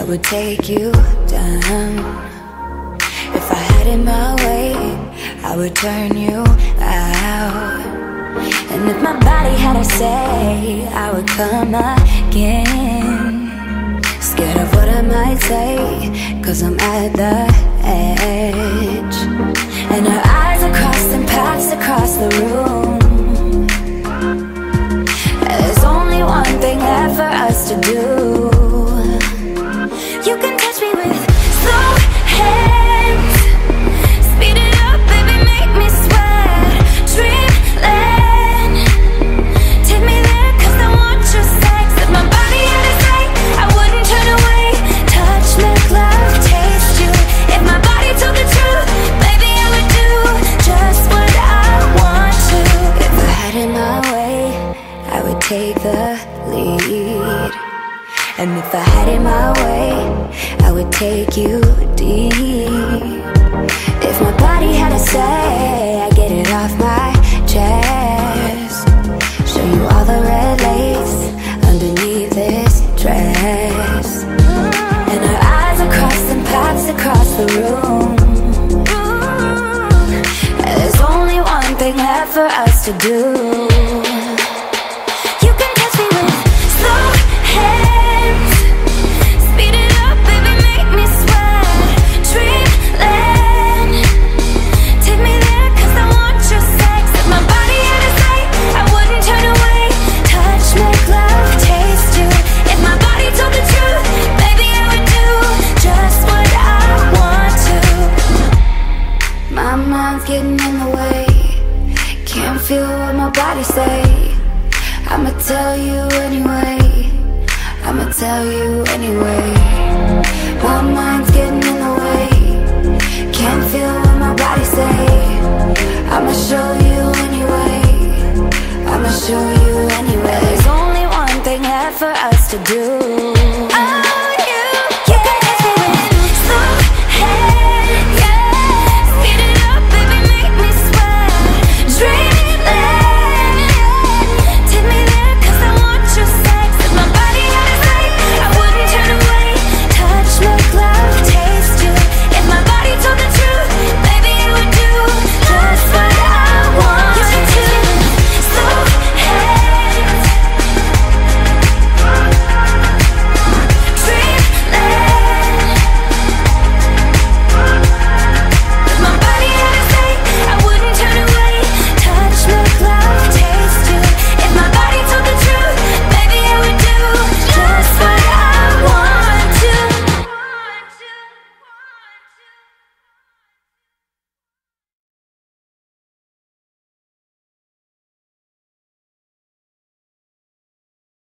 I would take you down. If I had it my way, I would turn you out. And if my body had a say, I would come again. Scared of what I might say, cause I'm at the edge. And our eyes are crossing paths across the room. Take the lead. And if I had it my way, I would take you deep. If my body had a say, I'd get it off my chest. Show you all the red lace underneath this dress. And our eyes are crossing paths across the room. There's only one thing left for us to do. Feel what my body say. I'ma tell you anyway. I'ma tell you anyway. My mind's getting in the way. Can't feel what my body say. I'ma show you anyway. I'ma show you anyway. There's only one thing left for us to do.